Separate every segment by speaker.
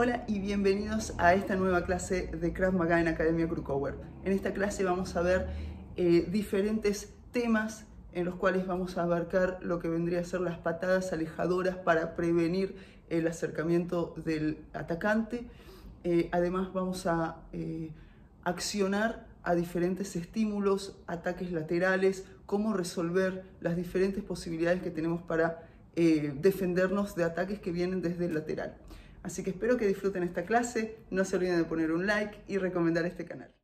Speaker 1: Hola y bienvenidos a esta nueva clase de Krav Maga en Academia Krukower. En esta clase vamos a ver eh, diferentes temas en los cuales vamos a abarcar lo que vendría a ser las patadas alejadoras para prevenir el acercamiento del atacante. Eh, además vamos a eh, accionar a diferentes estímulos, ataques laterales, cómo resolver las diferentes posibilidades que tenemos para defendernos de ataques que vienen desde el lateral. Así que espero que disfruten esta clase, no se olviden de poner un like y recomendar este canal.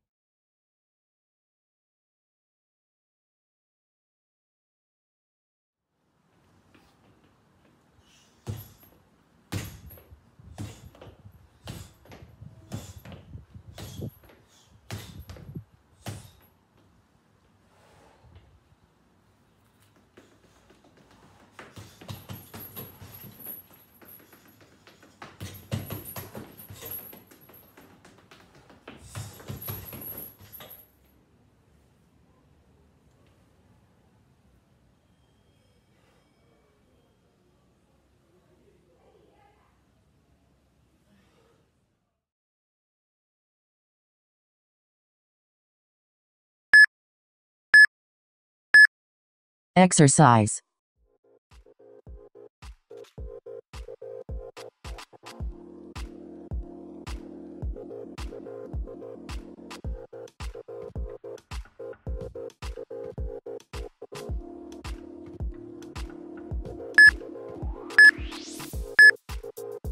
Speaker 2: Exercise.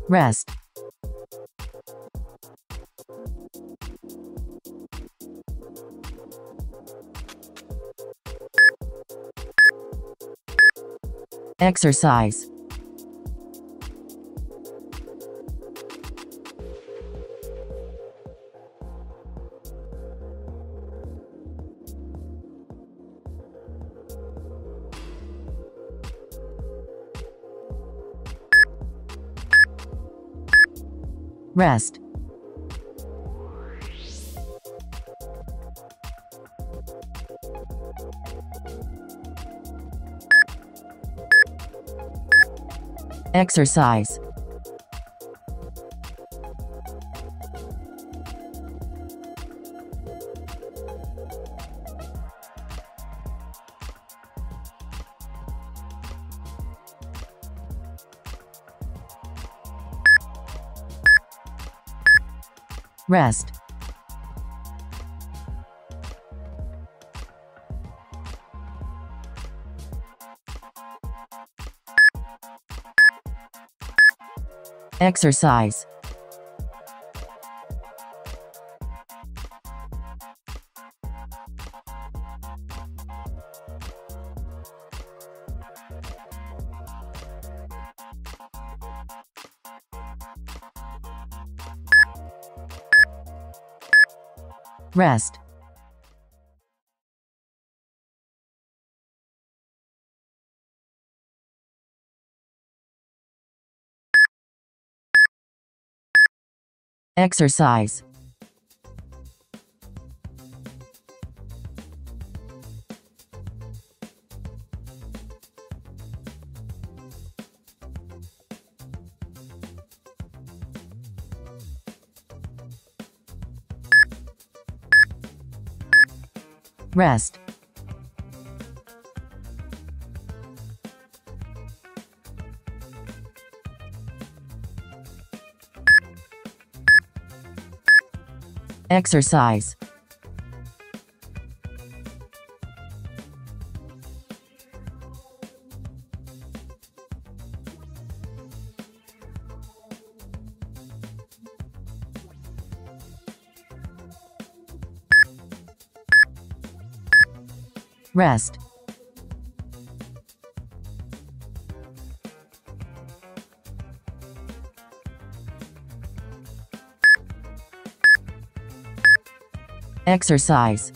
Speaker 2: Rest. Exercise. Rest. Exercise. Rest. Exercise. Rest. Exercise. Rest. Exercise. Rest. Exercise.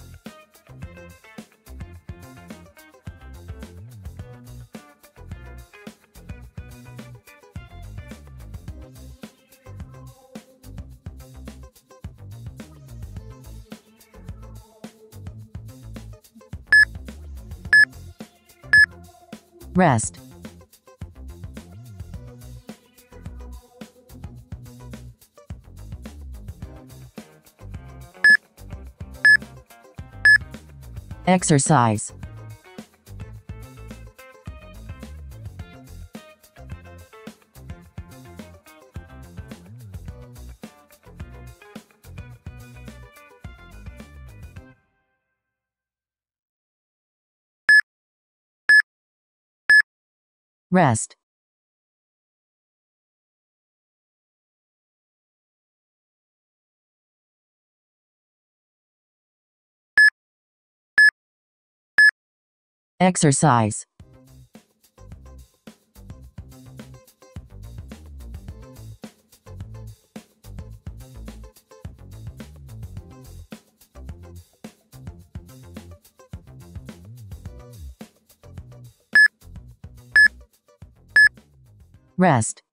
Speaker 2: Rest. Exercise. Rest. Exercise. Rest.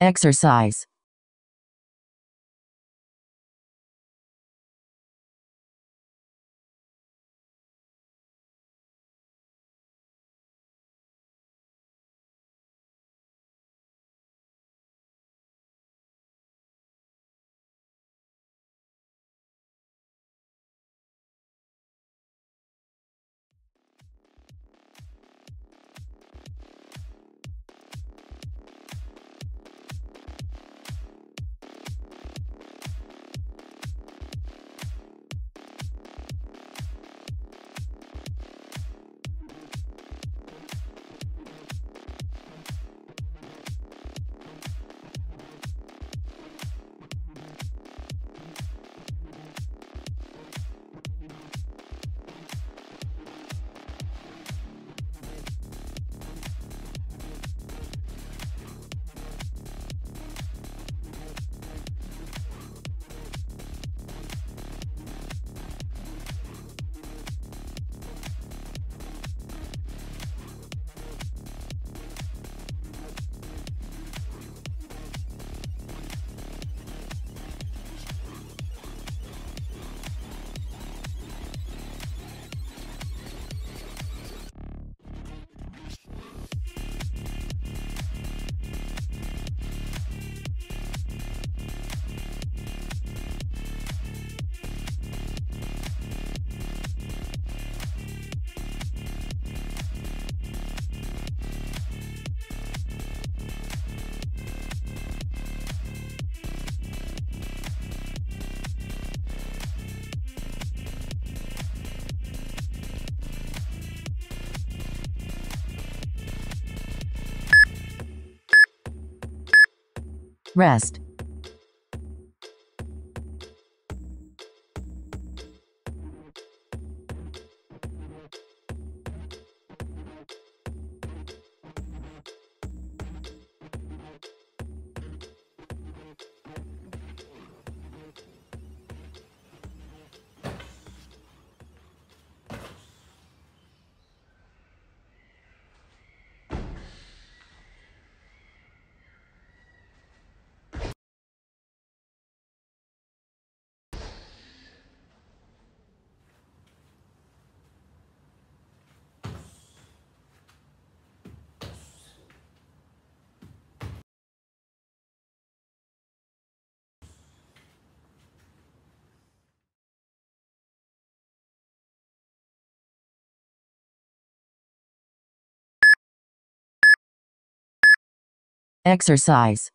Speaker 2: Exercise. Rest, exercise,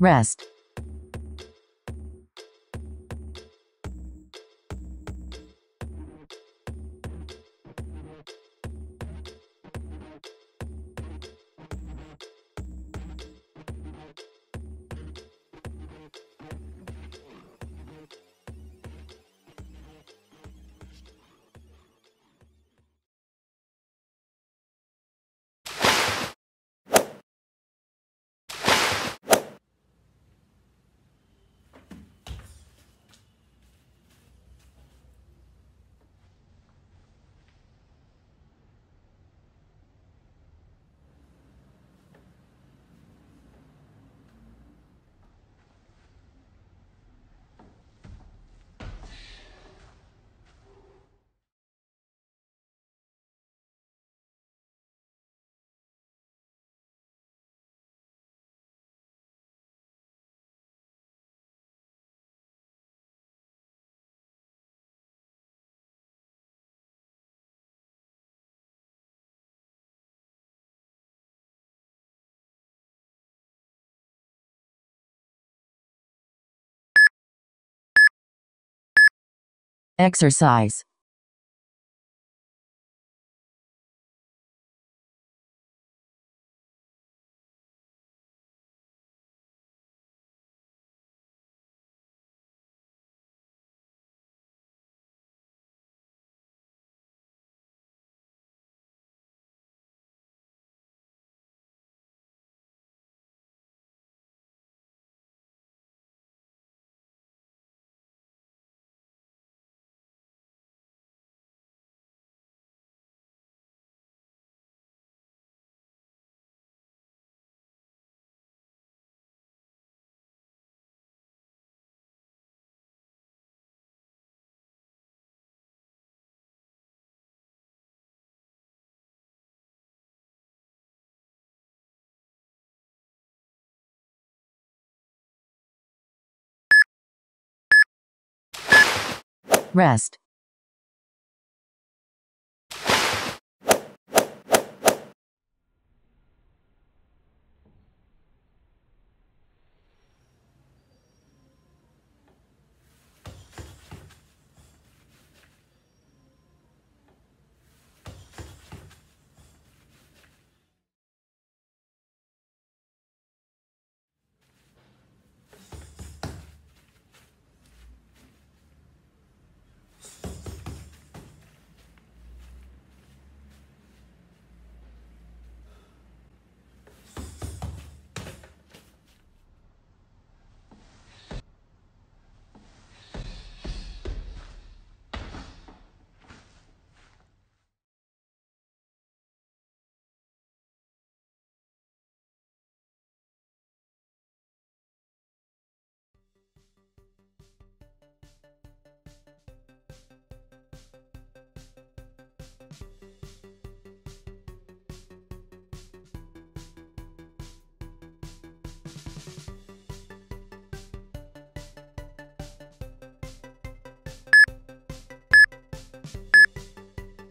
Speaker 2: rest, exercise, Rest.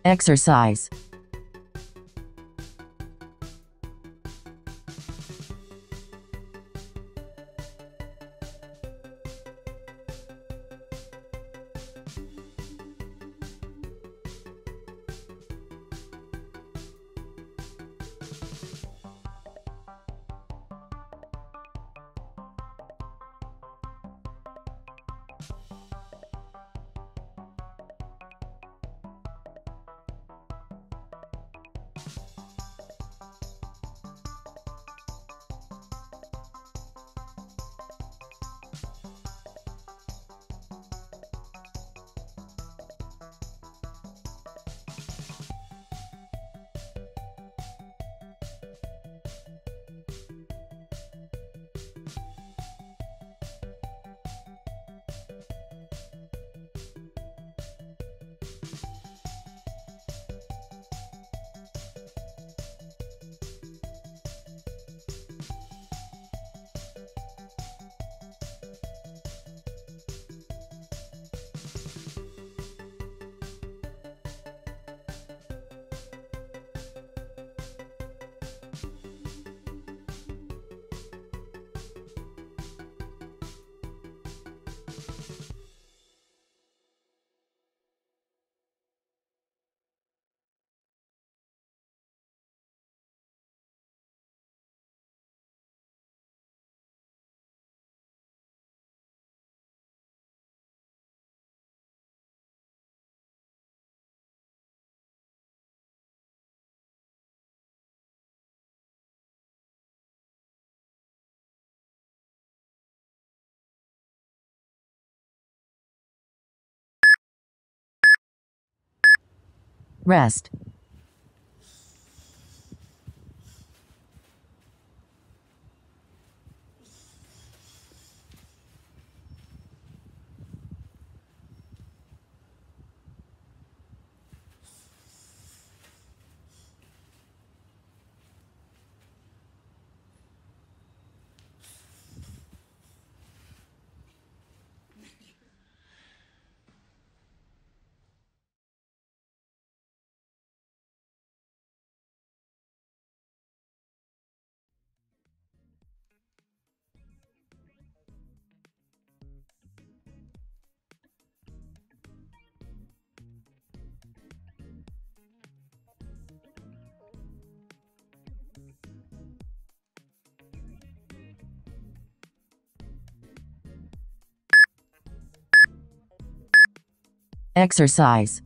Speaker 2: Exercise. Rest. Exercise.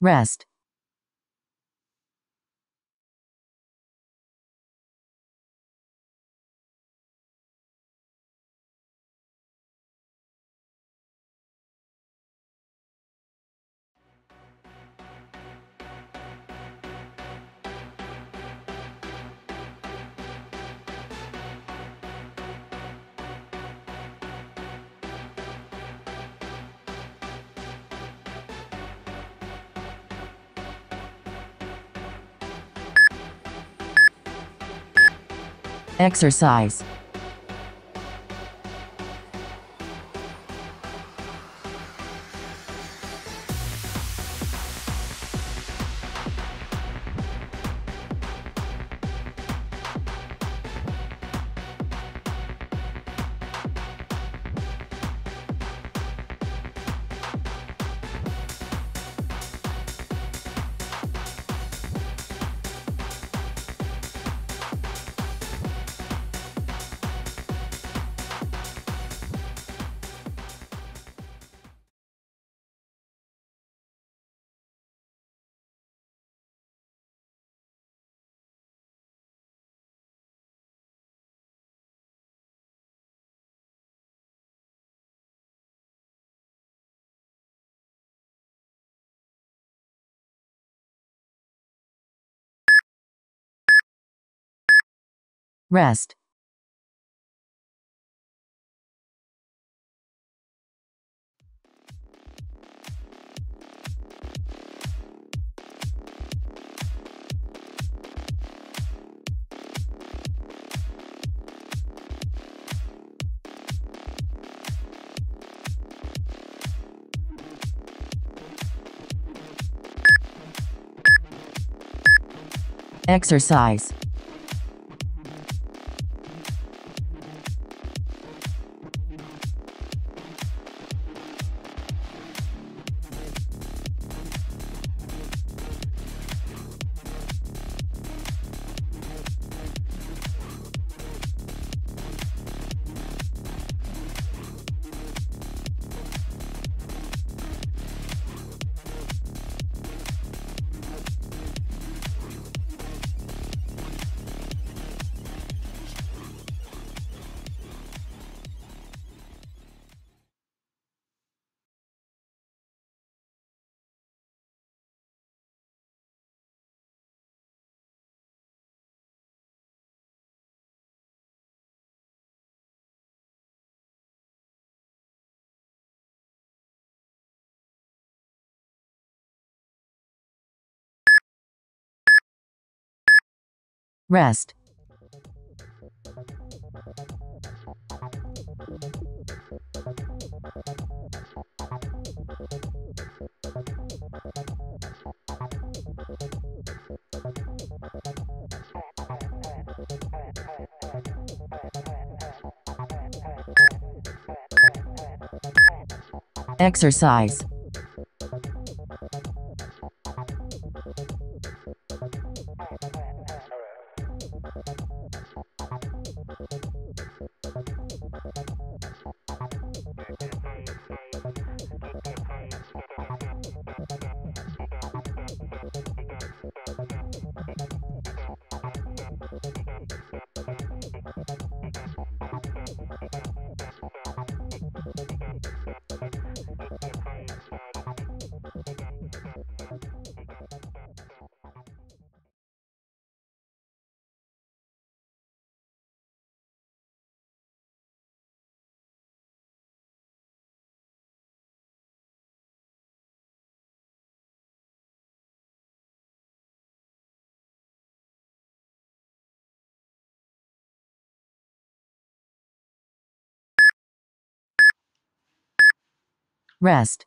Speaker 2: Rest. Exercise. Rest. Exercise. Rest. Exercise. Rest.